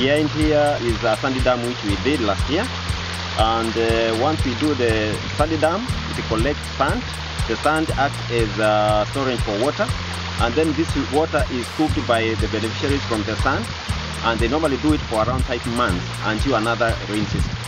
Behind here is a sandy dam which we did last year. And uh, once we do the sandy dam, it collects sand. The sand acts as a storage for water. And then this water is cooked by the beneficiaries from the sand. And they normally do it for around five months until another rain season.